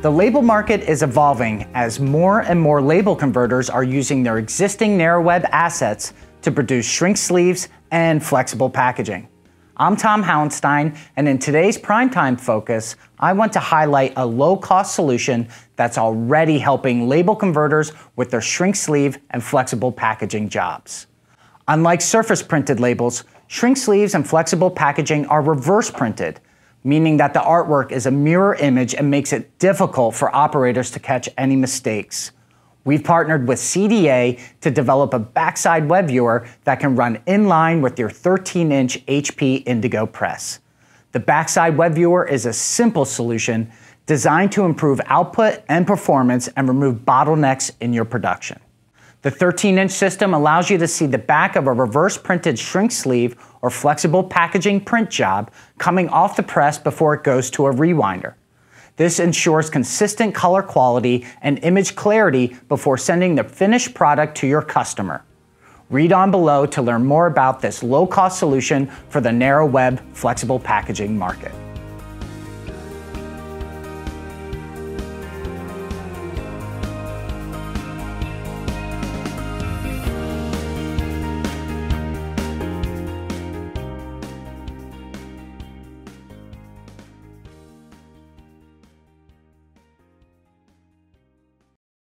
The label market is evolving as more and more label converters are using their existing narrow web assets to produce shrink sleeves and flexible packaging. I'm Tom Hauenstein, and in today's Primetime Focus, I want to highlight a low cost solution that's already helping label converters with their shrink sleeve and flexible packaging jobs. Unlike surface printed labels, shrink sleeves and flexible packaging are reverse printed, meaning that the artwork is a mirror image and makes it difficult for operators to catch any mistakes. We've partnered with CDA to develop a backside web viewer that can run in line with your 13 inch HP Indigo press. The backside web viewer is a simple solution designed to improve output and performance and remove bottlenecks in your production. The 13 inch system allows you to see the back of a reverse printed shrink sleeve or flexible packaging print job coming off the press before it goes to a rewinder. This ensures consistent color quality and image clarity before sending the finished product to your customer. Read on below to learn more about this low cost solution for the narrow web flexible packaging market.